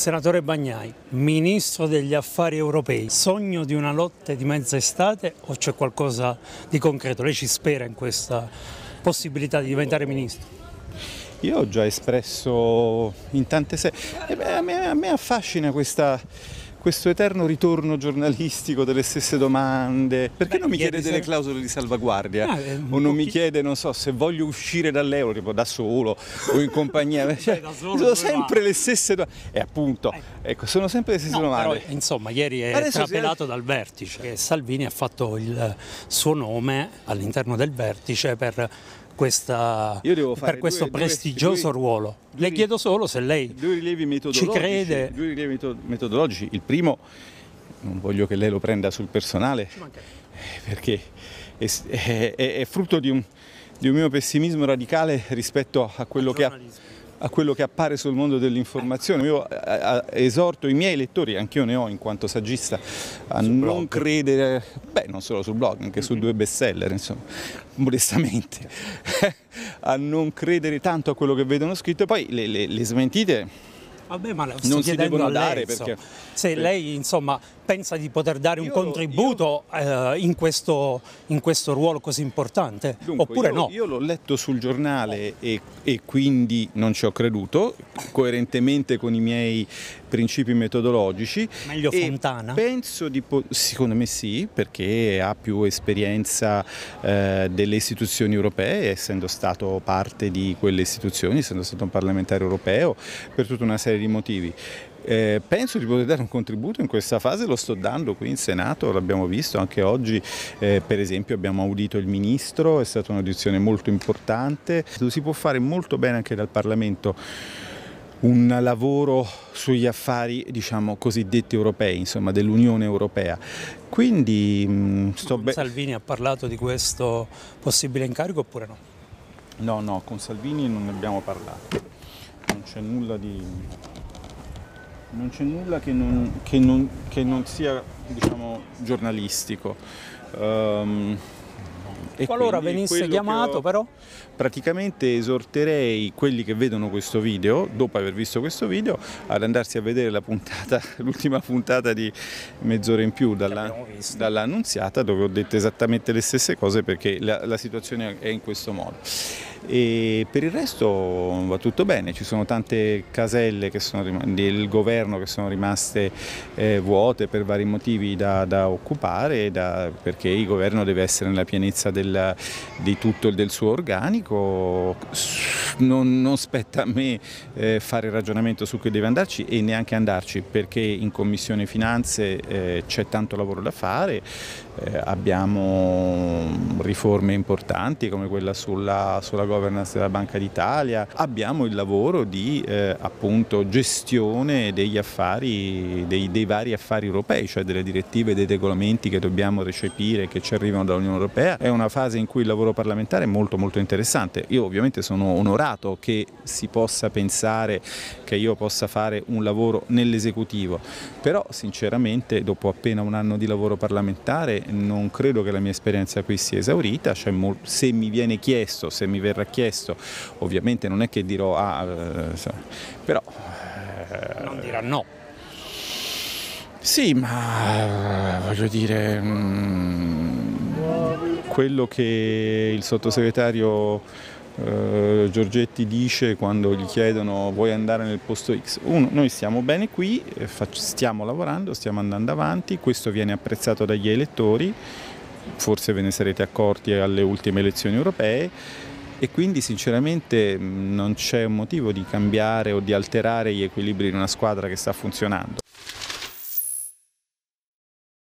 Senatore Bagnai, Ministro degli Affari Europei, sogno di una lotta di mezza estate o c'è qualcosa di concreto? Lei ci spera in questa possibilità di diventare Ministro? Io ho già espresso in tante sedi, a me, a me affascina questa questo eterno ritorno giornalistico delle stesse domande. Perché Beh, non mi chiede delle se... clausole di salvaguardia? Ah, eh, o non mi chiede, non so, se voglio uscire dall'euro, tipo da solo o in compagnia. cioè, solo, sono sempre va. le stesse domande. E appunto, eh. ecco, sono sempre le stesse no, domande. Però, insomma, ieri è Adesso trapelato si... dal vertice. Salvini ha fatto il suo nome all'interno del vertice per questa, per questo due, prestigioso due, ruolo. Due, Le chiedo solo se lei ci crede. Due rilievi metodologici. Il primo, non voglio che lei lo prenda sul personale, perché è, è, è frutto di un, di un, mio pessimismo radicale rispetto a quello che ha a quello che appare sul mondo dell'informazione. Io eh, eh, esorto i miei lettori, anch'io ne ho in quanto saggista, a sul non blog. credere, beh non solo sul blog, anche su due bestseller, insomma, modestamente, a non credere tanto a quello che vedono scritto e poi le, le, le smentite Vabbè, ma non si devono dare perché se lei insomma pensa di poter dare un io, contributo io... eh, in, questo, in, questo, ruolo così importante Dunque, oppure io, no? Io l'ho letto sul giornale e, e, quindi non ci ho creduto, coerentemente con i miei principi metodologici. Meglio Fontana? Penso di secondo me sì, perché ha più esperienza eh, delle istituzioni europee, essendo stato parte di quelle istituzioni, essendo stato un parlamentare europeo, per tutta una serie di motivi. Eh, penso di poter dare un contributo in questa fase, lo sto dando qui in Senato, l'abbiamo visto anche oggi, eh, per esempio abbiamo audito il Ministro, è stata un'audizione molto importante, si può fare molto bene anche dal Parlamento un lavoro sugli affari diciamo cosiddetti europei, insomma dell'Unione Europea. Quindi mh, mm, sto. Salvini ha parlato di questo possibile incarico oppure no? No, no, con Salvini non ne abbiamo parlato. C'è nulla di non c'è nulla che non, che non, che non sia diciamo, giornalistico. Um, Qualora venisse chiamato ho, però? Praticamente esorterei quelli che vedono questo video, dopo aver visto questo video, ad andarsi a vedere l'ultima puntata di Mezz'ora in più dall'annunziata dalla dove ho detto esattamente le stesse cose perché la, la situazione è in questo modo e per il resto va tutto bene, ci sono tante caselle del governo che sono rimaste eh, vuote per vari motivi da, da occupare da, perché il governo deve essere nella pienezza del, di tutto il del suo organico, non, non spetta a me eh, fare il ragionamento su cui deve andarci e neanche andarci perché in Commissione Finanze eh, c'è tanto lavoro da fare, eh, abbiamo riforme importanti come quella sulla, sulla governance della Banca d'Italia, abbiamo il lavoro di eh, appunto, gestione degli affari, dei, dei, vari affari europei, cioè delle direttive e dei regolamenti che dobbiamo recepire che ci arrivano dall'Unione Europea. È una fase in cui il lavoro parlamentare è molto molto interessante. Io ovviamente sono onorato che si possa pensare che io possa fare un lavoro nell'esecutivo, però sinceramente dopo appena un anno di lavoro parlamentare non credo che la mia esperienza qui sia esaurita, cioè, se mi viene chiesto, se mi verrà chiesto, ovviamente non è che dirò ah, eh, però... Eh, non dirà no. Sì, ma voglio dire, mm, quello che il sottosegretario eh, Giorgetti dice quando gli chiedono vuoi andare nel posto X. Uno, noi stiamo bene qui, eh, stiamo lavorando, stiamo andando avanti, questo viene apprezzato dagli elettori, forse ve ne sarete accorti alle ultime elezioni europee e quindi sinceramente non c'è un motivo di cambiare o di alterare gli equilibri in una squadra che sta funzionando.